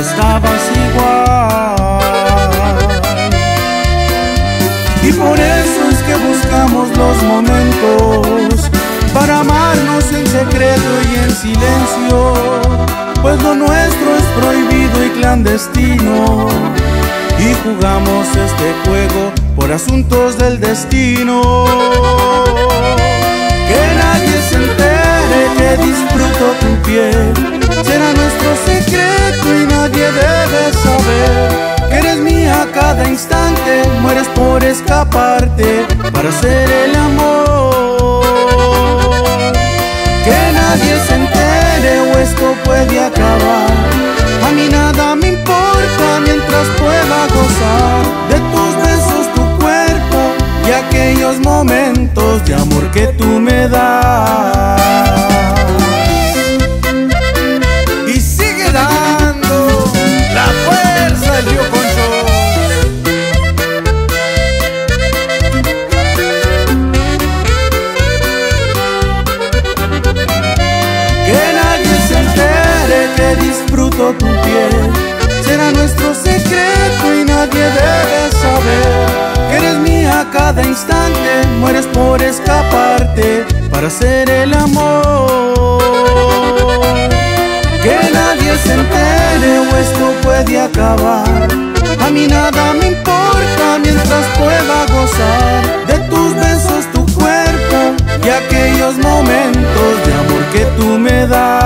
estabas igual. Y por eso es que buscamos los momentos para amarnos en secreto y en silencio, pues lo nuestro es prohibido y clandestino. Y jugamos este juego por asuntos del destino. Que nadie se entere que disfruto por escaparte para hacer el amor. Que nadie se entere o esto puede acabar. A mí nada me importa mientras pueda gozar de tus besos, tu cuerpo y aquellos momentos de amor que tú me das. tu piel. Será nuestro secreto y nadie debe saber que eres mía cada instante. Mueres por escaparte para hacer el amor. Que nadie se entere o esto puede acabar. A mí nada me importa mientras pueda gozar de tus besos, tu cuerpo y aquellos momentos de amor que tú me das.